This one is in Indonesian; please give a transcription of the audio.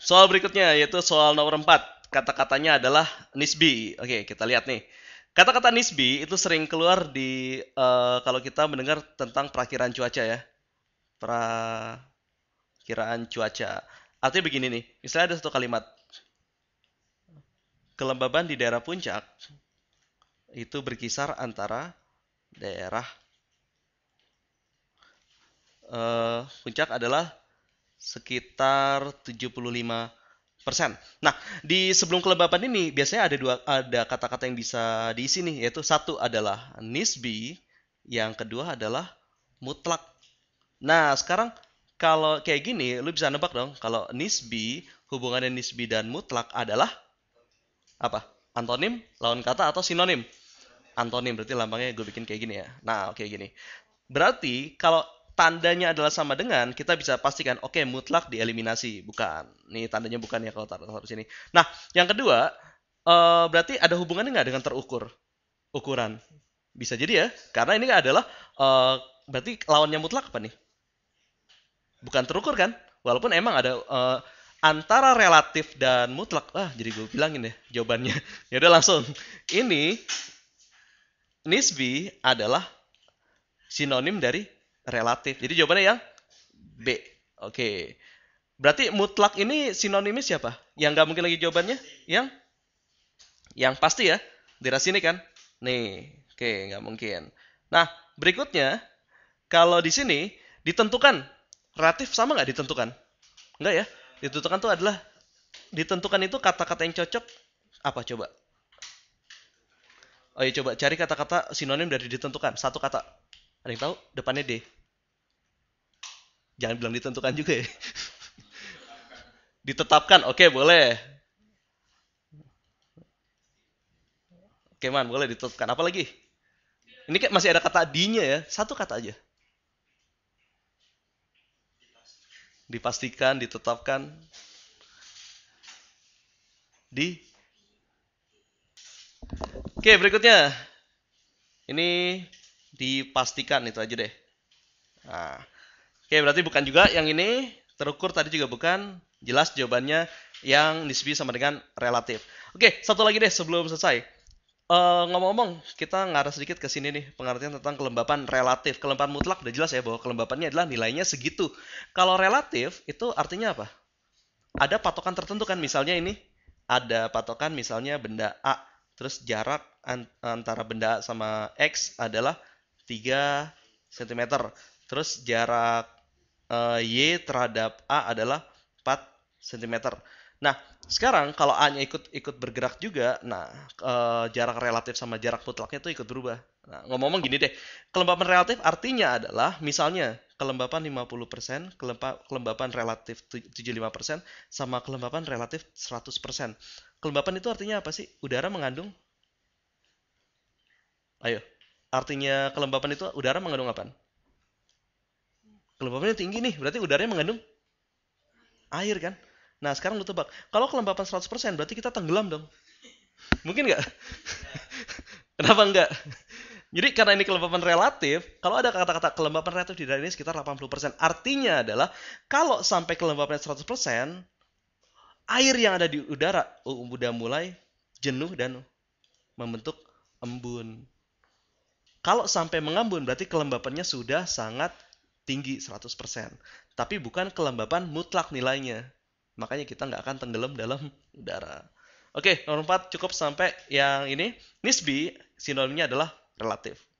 soal berikutnya yaitu soal nomor 4. Kata-katanya adalah nisbi. Oke, kita lihat nih. Kata-kata nisbi itu sering keluar di uh, kalau kita mendengar tentang perakiraan cuaca ya. Perakiraan cuaca. Artinya begini nih, misalnya ada satu kalimat. Kelembaban di daerah puncak itu berkisar antara daerah uh, puncak adalah sekitar 75 persen. Nah, di sebelum kelembapan ini biasanya ada dua ada kata-kata yang bisa diisi nih, yaitu satu adalah nisbi, yang kedua adalah mutlak. Nah, sekarang kalau kayak gini, lu bisa nebak dong, kalau nisbi, hubungannya nisbi dan mutlak adalah apa? Antonim, lawan kata atau sinonim? Antonim, berarti lambangnya gue bikin kayak gini ya. Nah, oke gini. Berarti kalau tandanya adalah sama dengan, kita bisa pastikan, oke okay, mutlak dieliminasi. Bukan. Nih tandanya bukan ya kalau taruh, taruh sini. Nah, yang kedua, uh, berarti ada hubungannya nggak dengan terukur? Ukuran. Bisa jadi ya, karena ini adalah, uh, berarti lawannya mutlak apa nih? Bukan terukur kan? Walaupun emang ada uh, antara relatif dan mutlak. Ah, jadi gue bilangin ya jawabannya. ya udah langsung. Ini nisbi adalah sinonim dari relatif. Jadi jawabannya yang B. Oke. Berarti mutlak ini sinonimnya siapa? Yang nggak mungkin lagi jawabannya? Yang yang pasti ya. Daerah sini kan? Nih. Oke, nggak mungkin. Nah, berikutnya kalau di sini ditentukan relatif sama nggak ditentukan? Enggak ya? Ditentukan itu adalah ditentukan itu kata-kata yang cocok apa coba? Oh iya coba cari kata-kata sinonim dari ditentukan. Satu kata. Ada yang tahu? Depannya D. Jangan bilang ditentukan juga ya. Ditetapkan, oke boleh. Oke man, boleh ditetapkan. Apa lagi? Ini kayak masih ada kata D-nya ya. Satu kata aja. Dipastikan, ditetapkan. Di. Oke, berikutnya. Ini dipastikan itu aja deh. Nah, oke berarti bukan juga yang ini terukur tadi juga bukan. Jelas jawabannya yang nisbi sama dengan relatif. Oke, satu lagi deh sebelum selesai. ngomong ngomong-ngomong, kita ngarah sedikit ke sini nih pengertian tentang kelembapan relatif. Kelembapan mutlak udah jelas ya bahwa kelembapannya adalah nilainya segitu. Kalau relatif itu artinya apa? Ada patokan tertentu kan, misalnya ini ada patokan misalnya benda A, terus jarak antara benda A sama X adalah 3 cm. Terus jarak uh, Y terhadap A adalah 4 cm. Nah, sekarang kalau A-nya ikut ikut bergerak juga, nah uh, jarak relatif sama jarak mutlaknya itu ikut berubah. Nah, ngomong-ngomong gini deh, kelembapan relatif artinya adalah misalnya kelembapan 50%, kelembapan relatif 75%, sama kelembapan relatif 100%. Kelembapan itu artinya apa sih? Udara mengandung Ayo, artinya kelembapan itu udara mengandung apa? Kelembapannya tinggi nih, berarti udaranya mengandung air kan? Nah, sekarang lu tebak. Kalau kelembapan 100% berarti kita tenggelam dong. Mungkin nggak? Kenapa enggak? Jadi karena ini kelembapan relatif, kalau ada kata-kata kelembapan relatif di daerah ini sekitar 80%. Artinya adalah kalau sampai kelembapannya 100%, air yang ada di udara udah mulai jenuh dan membentuk embun. Kalau sampai mengambun berarti kelembapannya sudah sangat tinggi 100%. Tapi bukan kelembapan mutlak nilainya. Makanya kita nggak akan tenggelam dalam udara. Oke, nomor 4 cukup sampai yang ini. Nisbi sinonimnya adalah relatif.